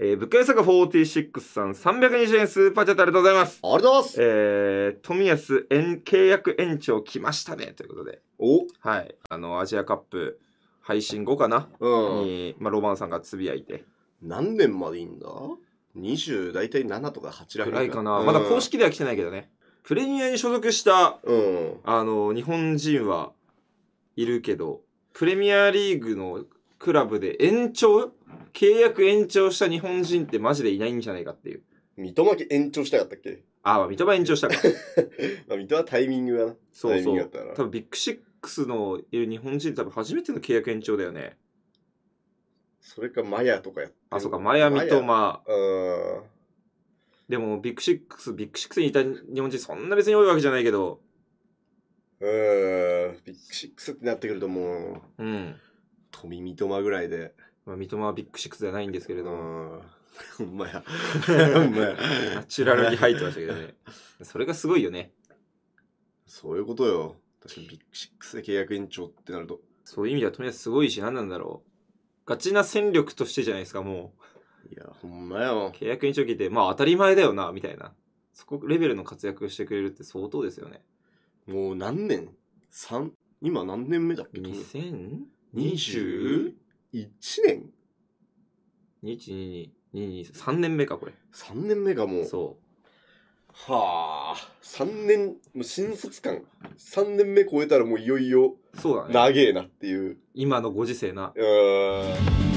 えー、物価坂46さん320円スーパーチャットありがとうございます。ありがとうございます。えー、冨安の契約延長来ましたねということで、おはい。あの、アジアカップ配信後かな、うん。に、まあ、ロマーノさんがつぶやいて、何年までいいんだ ?20 大体7とか8らへんぐらいかな。うんまだ公。式では来てないけどね。プレミアに所属した、うん。あの、日本人はいるけど、プレミアリーグのクラブで延長契約延長した日本人ってマジでいないんじゃないかっていう。三笘契約延長しなかったっけ？あ、まあ、三笘延長したか。まあ、三笘はタイミングがな。そうそう。多分ビッグシックスのいる日本人多分初めての契約延長だよね。それかマヤとかやってるあ、そうか、マヤ、三笘。うん。でも、ビッグシックス、ビッグシックスにいた日本人そんな別に多いわけじゃないけど、うーん。ビッグシックスってなってくるともう、うん。冨安三笘ぐらいで。まあ、三笘はビッグシックスではないんですけれうども、ん。ほんまや。ほんまや。ナチュラルに入ってましたけどね。それがすごいよね。そういうことよ。確かにビッグシックスで契約延長ってなると。そういう意味ではとりあえずすごいし、何なんだろう。ガチな戦力としてじゃないですか、もいや、ほんまよう。。契約延長聞いて、まあ当たり前だよな、みたいな。そこレベルの活躍してくれるって相当ですよね。もう何年？三？今何年目だっけ？2021 ?21 年？22、22、3年目か、これ。?3 年目がもう。そはあ。3年、もう新卒感。3年目超えたらもういよいよう。そうだね。長えなっていう。今のご時世な。うーん。